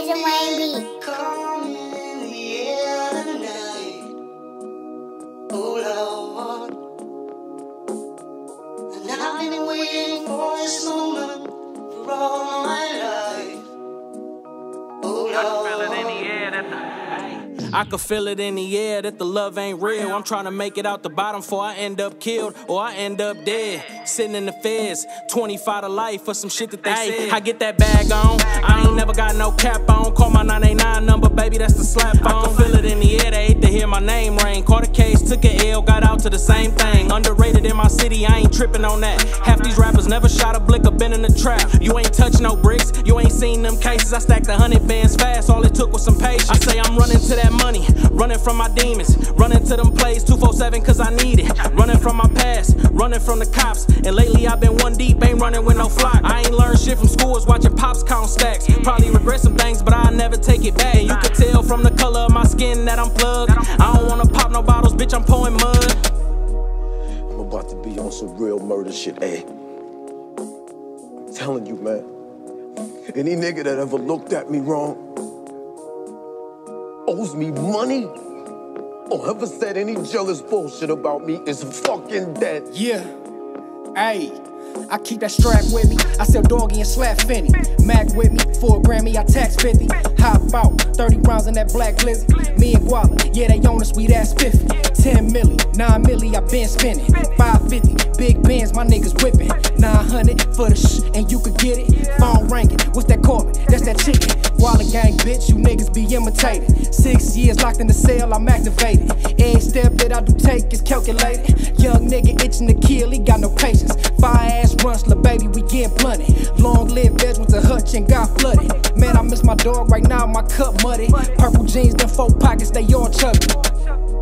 It's a Wayne. I can feel it in the air that the love ain't real. I'm trying to make it out the bottom before I end up killed or I end up dead. Sitting in the feds, 25 to life for some shit that they said. I get that bag on. I ain't never got no cap on. Call my 989 number, baby, that's the slap phone. I can feel it in the air, they hate to hear my name ring. Caught a case, took a L, got out to the same thing. Underrated in my city, I ain't tripping on that. Half these rappers never shot a blick or been in the trap. You ain't touch no bricks, you ain't seen them cases. I stacked a hundred bands fast, all it took was some patience. I say I'm running to that money, running from my demons, running to them plays 247 cause I need it. Running from my past, running from the cops. And lately I've been one deep, ain't running with no flock. I ain't learned shit from schools, watching pops count stacks. Probably regret some things, but I never take it back. And you that I'm plugged. I don't wanna pop no bottles, bitch, I'm pouring mud. I'm about to be on some real murder shit, eh? I'm telling you, man. Any nigga that ever looked at me wrong owes me money or ever said any jealous bullshit about me is fucking dead. Yeah. Hey. I keep that strap with me. I sell doggy and slap Finney. Mac with me, for a Grammy, I tax 50. Hop out, 30 rounds in that black glizzy. Me and Gwalla, yeah, they own a sweet ass 50. 10 milli, 9 milli, I been spinning. 550, big bands, my niggas whipping. 900 for the sh, and you could get it. Phone ringing, what's that calling? That's that chicken. Walla gang, bitch, you niggas be imitated. Six years locked in the cell, I'm activated. Every step that I do take is calculated. Young nigga itching to kill, he got no patience. Fire ass lil' baby, we get blunted. Long live veg with the hutch and got flooded. Man, I miss my dog right now, my cup muddy. Purple jeans, them four pockets, they all chubby.